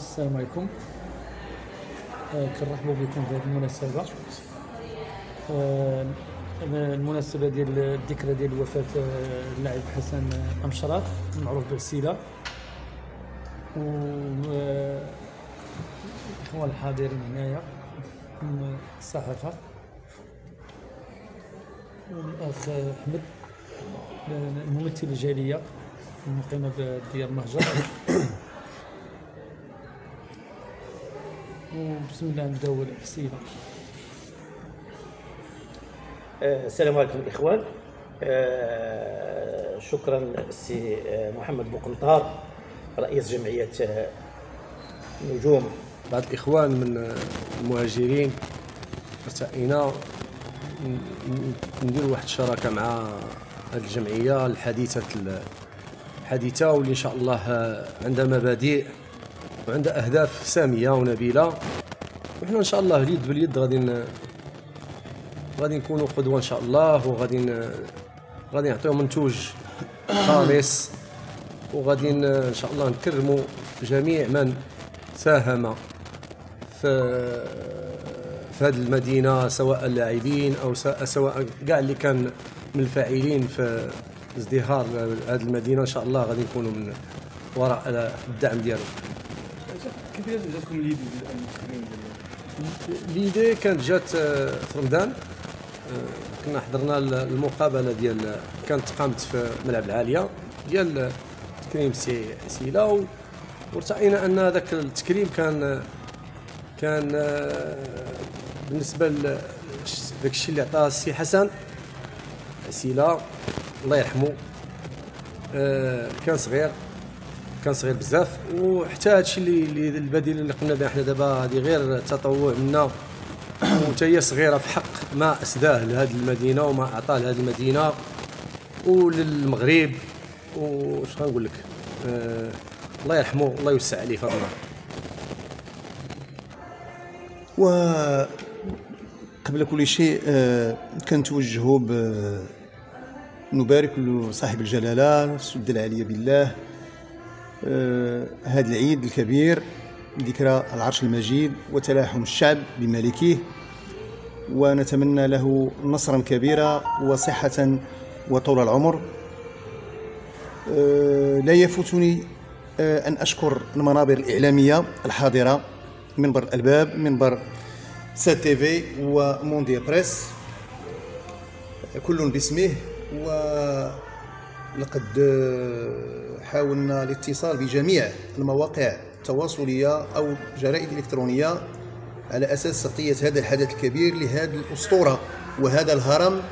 السلام عليكم. آه، كنرحبوا بكم في هذه المناسبة. آه، المناسبة ديال الذكرى ديال وفاة آه، اللاعب حسن أمشراط المعروف بعسيلة و آه، الإخوان الحاضرين هنايا من الصحافة. والأخ أحمد الممثل الجالية المقيمة بديار مهجر وبسم الله نبداو الأسئلة. آه، السلام عليكم الاخوان آه، شكرا سي آه، محمد بوقنطار رئيس جمعية نجوم. بعض الإخوان من المهاجرين ارتئينا نديروا واحد الشراكة مع هذه الجمعية الحديثة الحديثة واللي إن شاء الله عندها مبادئ. وعندها أهداف سامية ونبيلة. وحنا إن شاء الله اليد باليد غادي غادي نكونوا قدوة إن شاء الله وغادي غادي نعطيو منتوج خالص وغادي إن شاء الله نكرموا جميع من ساهم في في هذه المدينة سواء اللاعبين أو سواء كاع اللي كان من الفاعلين في ازدهار هذه المدينة. إن شاء الله غادي نكونوا من وراء الدعم ديالهم. كيف جاتكم المسلمين ليدي كانت جات آه، في رمضان. آه، كنا حضرنا المقابلة ديال كانت قامت في ملعب العالية ديال تكريم سي سيلا وارتئينا أن ذاك التكريم كان كان آه، بالنسبة ل داك الشيء اللي عطاه السي حسن سيلا الله يرحمه كان صغير. كان صغير بزاف وحتى هادشي اللي البديل اللي قلنا به حنا دابا هذه غير تطوع منا. وتا هي صغيرة في حق ما أسداه لهذه المدينة وما أعطاه لهذه المدينة. وللمغرب وش غنقول لك؟ آه الله يرحمه الله يوسع عليه في الله وقبل كل شيء آه، كنتوجهوا ب نبارك لصاحب الجلالة السد العالية بالله. هذا العيد الكبير ذكرى العرش المجيد وتلاحم الشعب بملكه ونتمنى له نصرا كبيرا وصحة وطول العمر. آه، لا يفوتني آه، أن أشكر المنابر الإعلامية الحاضرة منبر الألباب منبر سات تيفي ومونديا بريس كل باسمه ولقد آه، حاولنا الاتصال بجميع المواقع التواصلية أو جرائد إلكترونية على أساس تغطية هذا الحدث الكبير لهذه الأسطورة وهذا الهرم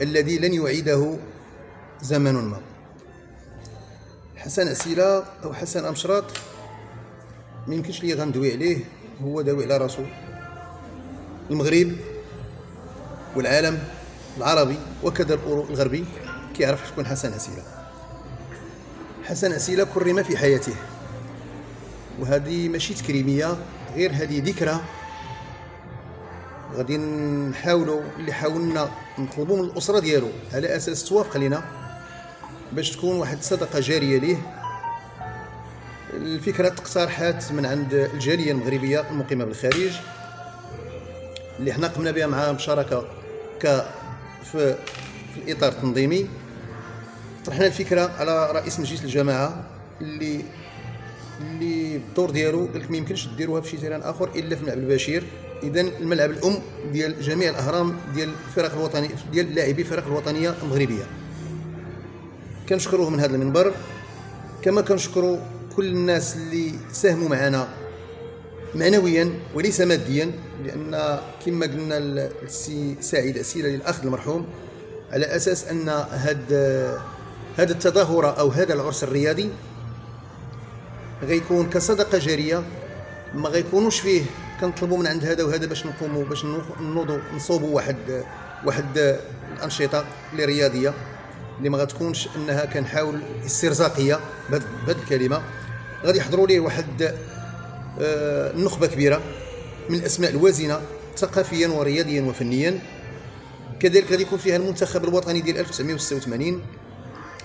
الذي لن يعيده زمن ما. حسن أسيلة أو حسن أمشراط ما يمكنش لي غندوي عليه هو داوي على راسو. المغرب والعالم العربي وكذا الغربي. كيعرف شكون حسن أسيلة حسن أسيلة كرم في حياته. وهذه ماشي تكريمية غير هذه ذكرى. غادي نحاولوا اللي حاولنا نطلبوا من الأسرة ديالو. على أساس توافق لنا باش تكون واحد الصدقة جارية ليه. الفكرة اقترحت من عند الجالية المغربية المقيمة بالخارج اللي حنا قمنا بها مع مشاركة ك في, في الإطار التنظيمي. طرحنا الفكرة على رئيس مجلس الجماعة اللي اللي الدور ديالو قال لك ما يمكنش ديروها في شي تيران آخر إلا في الملعب البشير. اذا الملعب الأم ديال جميع الأهرام ديال الفرق الوطنيه ديال لاعبي الفرق الوطنية المغربية. كنشكروه من هذا المنبر. كما كنشكروا كل الناس اللي ساهموا معنا معنويا وليس ماديا لأن كما قلنا السي سعيد أسيلة للأخ المرحوم على أساس أن هذا هذا التظاهره أو هذا العرس الرياضي غيكون كصدقة جارية ما غيكونوش فيه كنطلبوا من عند هذا وهذا باش نقوموا باش نوض- نوضوا نصوبوا واحد واحد الأنشطة اللي رياضيه اللي ما غتكونش إنها كنحاول استرزاقية بهذه الكلمة. غادي يحضروا ليه واحد آه، نخبة كبيرة من الأسماء الوازنة ثقافيا ورياضيا وفنيا. كذلك غادي يكون فيها المنتخب الوطني ديال 1986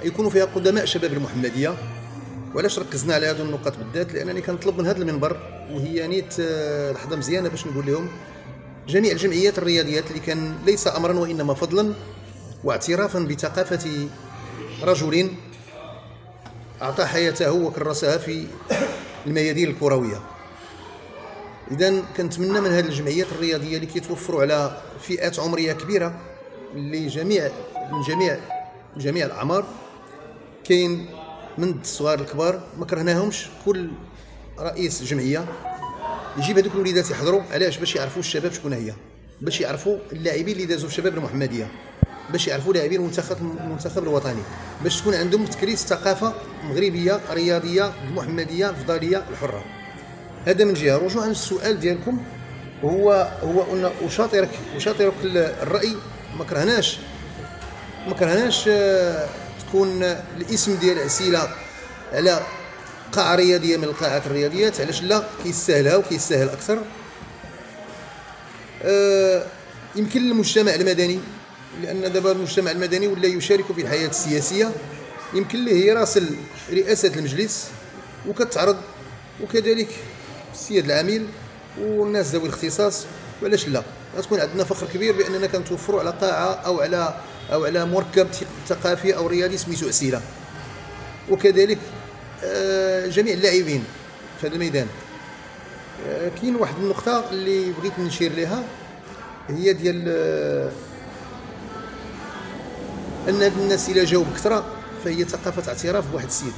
يكونوا فيها قدماء شباب المحمدية. وعلاش ركزنا على هذو النقاط بالذات؟ لأنني كنطلب من هذا المنبر وهي نيت آه، لحظة مزيانة باش نقول لهم جميع الجمعيات الرياضيات اللي كان ليس امرا وإنما فضلا واعترافا بثقافة رجل أعطى حياته وكرسها في الميادين الكروية. اذا كنتمنى من هذه الجمعيات الرياضية اللي كيتوفروا على فئات عمرية كبيرة لجميع من جميع جميع الأعمار كاين من الصغار الكبار ما كرهناهمش كل رئيس جمعية يجيب هذوك الوليدات يحضروا. علاش؟ باش يعرفوا الشباب شكون هي. باش يعرفوا اللاعبين اللي دازوا في شباب المحمدية. باش يعرفوا لاعبين المنتخب المنتخب الوطني. باش تكون عندهم تكريس ثقافة مغربية رياضية المحمديه الفضاليه الحرة. هذا من جهة. رجوعا للسؤال ديالكم. هو هو أن اشاطرك أشاطرك الرأي ما كرهناش ما كرهناش آه، تكون الاسم ديال عسيلة على قاعه رياضية من القاعات الرياضيات علاش لا؟ كيستاهلها وكيستاهل أكثر. آه، يمكن للمجتمع المدني لأن دابا المجتمع المدني ولا يشارك في الحياة السياسية يمكن له يراسل رئاسة المجلس وكتعرض وكذلك السيد العميل والناس ذوي الاختصاص وعلاش لا؟ غتكون عندنا فخر كبير بأننا كنتوفروا على قاعه أو على أو على مركب ثقافي أو رياضي سميتو اسيله وكذلك آه، جميع اللاعبين في هذا الميدان. آه، كاين واحد النقطة اللي بغيت نشير لها هي ديال آه، أن الناس إلا جاو بكثرة فهي ثقافة اعتراف بواحد السيد.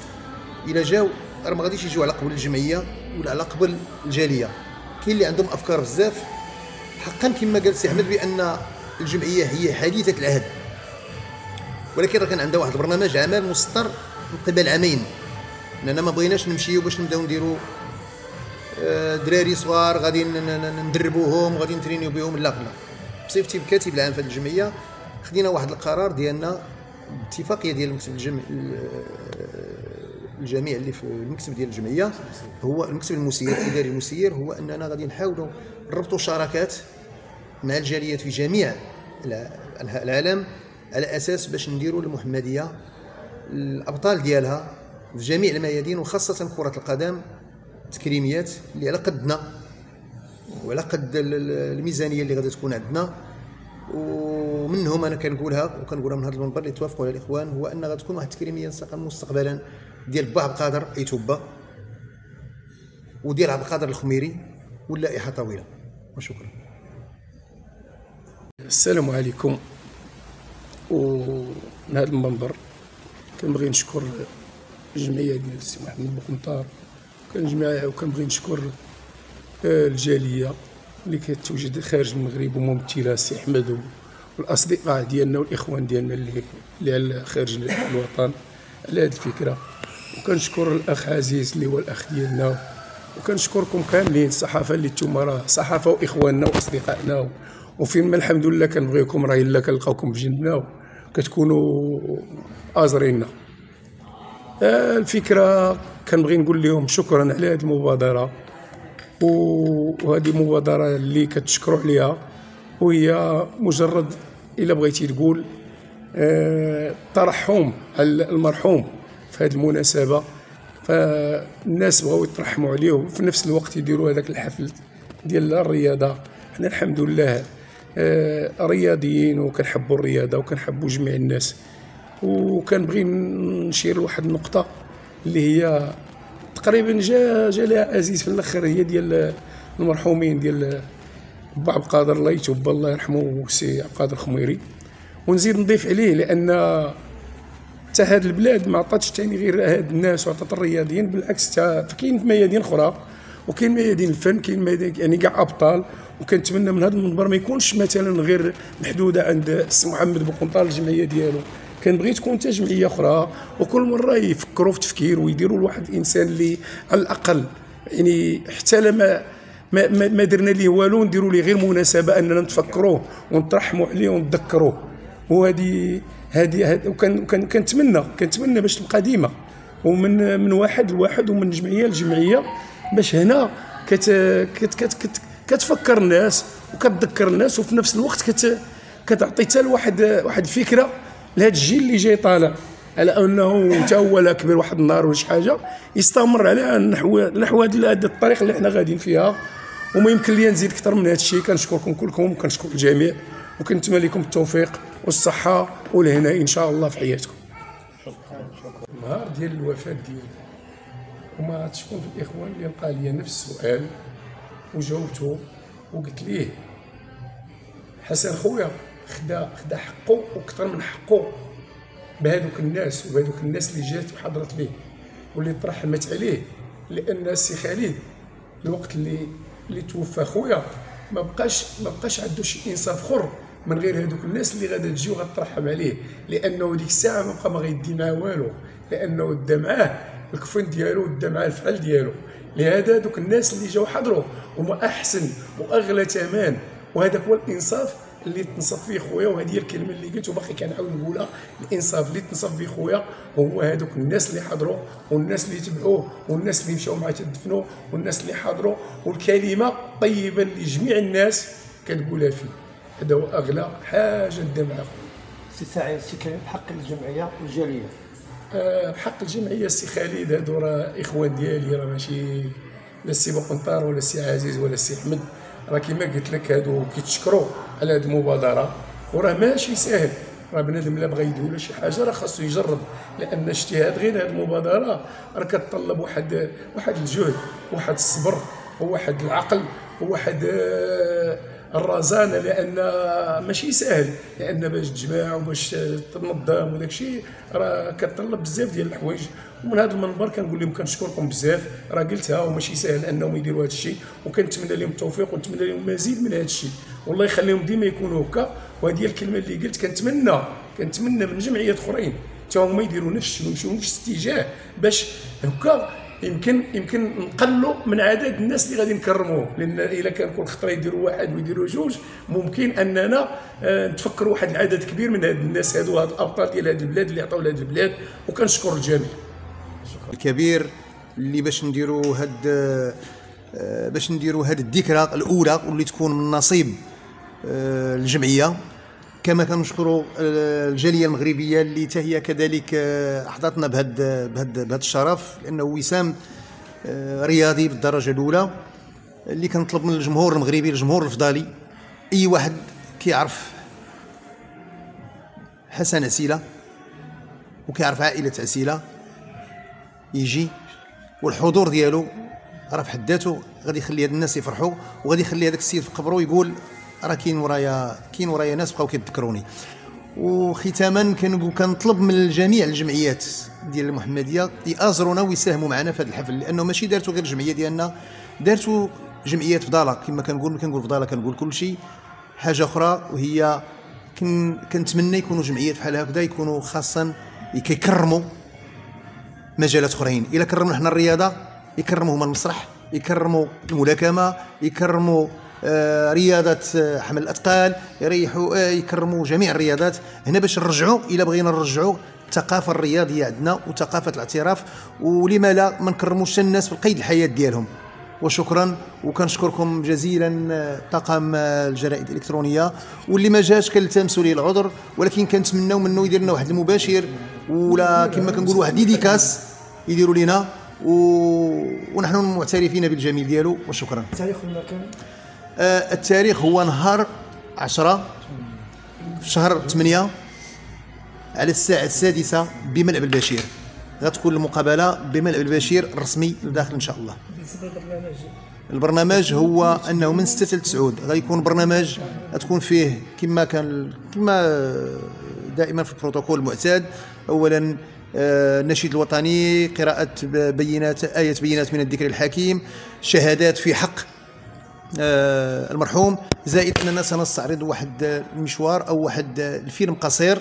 إلا جاو راه ما غاديش يجيو على قبل الجمعية ولا على قبل الجالية. كاين اللي عندهم أفكار بزاف. حقا كما قال سي أحمد بأن الجمعية هي حديثة العهد. ولكن راه كان عندها واحد البرنامج عمل مسطر من قبل عامين. لأن ما بغيناش نمشيو باش نبداو نديرو آه، دراري صغار غادي ندربوهم غادي نترينيو بهم لا لا. بصفتي الكاتب العام في الجمعية خدينا واحد القرار ديالنا باتفاقية ديال المكتب الجم... الجميع اللي في المكتب ديال الجمعية. هو المكتب المسير الاداري المسير هو أننا غادي نحاولوا نربطوا شراكات مع الجاليات في جميع العالم على أساس باش نديروا المحمدية الأبطال ديالها في جميع الميادين وخاصة كرة القدم تكريميات اللي على قدنا وعلى قد ال- ال- الميزانية اللي غادي تكون عندنا. ومنهم أنا كنقولها وكنقولها من هذا المنبر اللي توافقوا على الإخوان هو أن غتكون واحد التكريمية مستقبلا ديال با عبد القادر ايتوبا وديال عبد القادر الخميري واللائحة طويلة. وشكرا. السلام عليكم. ومن هذا المنبر كنبغي نشكر الجمعيه ديال السي محمد بوقنطار كنجمع وكنبغي نشكر آه، الجالية اللي كتوجد خارج المغرب وممثلها السي أحمد والأصدقاء ديالنا والإخوان ديالنا اللي اللي على خارج الوطن على هذه الفكرة. وكنشكر الأخ عزيز اللي هو الأخ ديالنا وكنشكركم كاملين الصحافة اللي نتوما راه صحافة وإخواننا وأصدقائنا وفين ما الحمد لله كنبغيكم راه إلا كنلقاوكم في جنبنا. كتكونوا ازرينا آه، الفكرة كنبغي نقول لهم شكرا على هذه المبادرة. وهذه مبادرة اللي كتشكروا عليها وهي مجرد إلا بغيتي تقول آه، ترحم على المرحوم في هذه المناسبة. فالناس بغاو يترحموا عليه وفي نفس الوقت يديروا هذاك الحفل ديال الرياضة. حنا الحمد لله آه، رياضيين وكنحبوا الرياضة وكنحبوا جميع الناس. وكنبغي نشير لواحد النقطة اللي هي تقريبا جا جا لها عزيز في الآخر هي ديال المرحومين ديال با عبد القادر الله يتوب الله يرحمه وسي عبد القادر الخميري. ونزيد نضيف عليه لأن حتى هاد البلاد ما عطاتش ثاني غير هاد الناس وعطات الرياضيين بالعكس تا كاين ميادين أخرى وكاين ميادين الفن كاين ميادين يعني كاع أبطال وكنتمنى من هذا المنبر ما يكونش مثلا غير محدودة عند السي محمد بوقنطار الجمعية ديالو. كنبغي تكون حتى جمعية أخرى وكل مرة يفكروا في تفكير ويديروا لواحد الإنسان اللي على الأقل يعني حتى لما ما ما, ما درنا ليه والو نديروا ليه غير مناسبة أننا نتفكروه ونترحموا عليه ونتذكروه. وهذه هذه وكان كنتمنى كنتمنى باش تبقى ديما. ومن من واحد لواحد ومن جمعية لجمعية باش هنا كت كت كت كت كتفكر الناس وكتذكر الناس وفي نفس الوقت كت كتعطي حتى لواحد واحد الفكرة لهذا الجيل اللي جاي طالع. على أنه حتى هو لا كبر واحد النهار ولا شي حاجة يستمر على نحو نحو هذه الطريق اللي حنا غاديين فيها. وما يمكن لي نزيد أكثر من هذا الشيء. كنشكركم كلكم وكنشكر الجميع وكنتمنى لكم التوفيق والصحة والهناء إن شاء الله في حياتكم. النهار ديال الوفاة ديالي. وما شكون في الإخوان اللي لقى لي نفس السؤال. وجاوبته وقلت ليه؟ حسن خويا خدا خدا حقه وأكثر من حقه بهذوك الناس وبهذوك الناس اللي جات وحضرت ليه. واللي ترحمت عليه لأن السي خالد الوقت اللي اللي توفى خويا ما بقاش ما بقاش عنده شي إنصاف اخر من غير هذوك الناس اللي غادا تجي وغترحم عليه. لأنه ديك الساعة ما بقى ما غيدي معاه والو. لأنه دا معاه الكفن ديالو ودا معاه الفعل ديالو. لهذا دوك الناس اللي جاو حضروا هما أحسن وأغلى ثمن وهذاك هو الإنصاف اللي تنصف فيه خويا وهذه هي الكلمة اللي قلت وباقي كنعاود نقولها الإنصاف اللي تنصف فيه خويا هو هذوك الناس اللي حضروا والناس اللي تبعوه والناس اللي مشاو معاه تدفنوا والناس اللي حضروا والكلمة الطيبة اللي جميع الناس كتقولها فيه. هذا هو أغلى حاجة دا مع خويا سي سعيد سي بحق الجمعية والجاليه بحق الجمعية السي خالد هادو راه إخوان ديالي راه ماشي لا السي بقنطار ولا السي عزيز ولا السي احمد راه كيما قلت لك هادو كيتشكروا على هاد المبادرة. وراه ماشي ساهل. راه بنادم الا بغى يدير ولا شي حاجة راه خاصو يجرب. لأن اجتهاد غير هاد المبادرة راه كتطلب واحد واحد الجهد واحد الصبر وواحد العقل وواحد آه، الرزانه لأن ماشي سهل لأن باش تجمع وباش تنظم وداك الشيء راه كتطلب بزاف ديال الحوايج. ومن هذا المنبر كنقول لهم كنشكركم بزاف. راه قلتها وماشي سهل أنهم يديروا هذا الشيء وكنتمنى لهم التوفيق ونتمنى لهم مزيد من هذا الشيء. والله يخليهم ديما يكونوا هكا. وهذه الكلمة اللي قلت كنتمنى كنتمنى من جمعيات أخرين حتى هما يديروا نفس الشيء ويمشيو نفس الاتجاه باش هكا يمكن يمكن نقلوا من عدد الناس اللي غادي نكرموه لأن إلا كان كل خطرة يديروا واحد ويديروا جوج ممكن أننا آه، نتفكروا واحد العدد كبير من هاد الناس هادو هاد الأبطال ديال هاد البلاد اللي عطاو لهاد البلاد وكنشكر الجميع. الكبير اللي باش نديروا هاد آه، باش نديروا هاد الذكرى الأولى واللي تكون من نصيب آه، الجمعية. كما كنشكروا آه، الجالية المغربية اللي حتى هي كذلك آه، أحضرتنا بهاد بهاد الشرف لأنه وسام آه، رياضي بالدرجة الأولى اللي كنطلب من الجمهور المغربي الجمهور الفضالي أي واحد كيعرف حسن عسيله وكيعرف عائلة عسيله يجي والحضور ديالو راه في حد ذاته غادي يخلي هاد الناس يفرحوا وغادي يخلي هذاك السيد في قبره يقول راه كاين ورايا كاين ورايا ناس بقاو كيتذكروني. وختاما كنطلب من الجميع الجمعيات ديال المحمدية يأزرونا ويساهموا معنا في هذا الحفل لأنه ماشي دارتو غير الجمعيه ديالنا دارتو جمعيات فضاله كما كنقول كنقول فضاله كنقول كل شيء. حاجة أخرى وهي كن كنتمنى يكونوا جمعيات بحال هكذا يكونوا خاصه كيكرموا مجالات أخرين. إلا كرمنا حنا الرياضة يكرموا هما المسرح يكرموا الملاكمة يكرموا رياضة آه، حمل الأثقال يريحوا آه، يكرموا جميع الرياضات. هنا باش نرجعوا الا بغينا نرجعوا الثقافة الرياضية عندنا وثقافة الاعتراف ولما لا ما نكرموش الناس في القيد الحياة ديالهم. وشكرا وكنشكركم جزيلا آه، طاقم آه، الجرائد الإلكترونية. واللي ما جاش كنلتمسوا ليه العذر ولكن كنتمناو منه يدير لنا واحد المباشر ولا كما كنقول واحد ديديكاس يديروا لنا و... ونحن معترفين بالجميل ديالو وشكرا. تاريخ المكان؟ آه، التاريخ هو نهار 10 في شهر 8 على الساعة السادسة بملعب البشير غتكون المقابلة بملعب البشير الرسمي لداخل إن شاء الله. البرنامج هو أنه من 6 ل 9 غيكون برنامج غتكون فيه كما كان كما دائما في البروتوكول المعتاد. اولا آه، النشيد الوطني قراءة بينات آية بينات من الذكر الحكيم شهادات في حق آه، المرحوم زائد أننا سنستعرض واحد المشوار أو واحد الفيلم قصير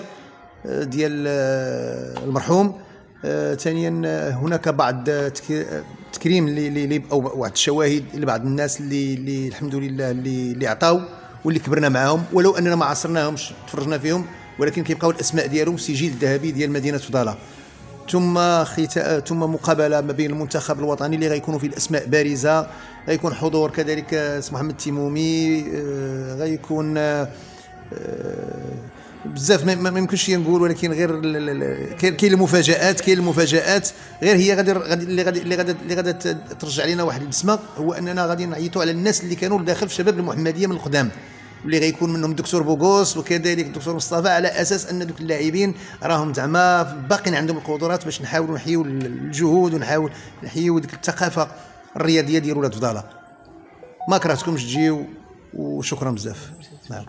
آه، ديال آه، المرحوم. آه، ثانيا آه، هناك بعض آه، تك- آه، تكريم اللي أو بعض الشواهد لبعض الناس اللي اللي الحمد لله اللي اللي عطاو واللي كبرنا معاهم. ولو أننا ما عاصرناهمش تفرجنا فيهم ولكن كيبقاو الأسماء ديالهم سجل ذهبي ديال مدينة فضالة. ثم ختا... ثم مقابلة ما بين المنتخب الوطني اللي غيكونوا فيه الأسماء بارزة. غيكون حضور كذلك محمد تيمومي آه، غيكون آه، آه، بزاف ما, يمكنش نقول ولكن غير كاين المفاجآت كاين المفاجآت. غير هي غادي اللي غادي اللي غادي اللي غادي ترجع لنا واحد البسمة هو أننا غادي نعيطوا على الناس اللي كانوا داخل في شباب المحمدية من القدام. اللي غيكون منهم الدكتور بوغوس وكذلك الدكتور مصطفى على أساس أن دوك اللاعبين راهم زعما باقين عندهم القدرات باش نحاولوا نحيوا الجهود ونحاول نحيوا ديك الثقافة الرياضية ديال ولاد فضالة. ما كرهتكمش تجيو وشكرا بزاف. نعم.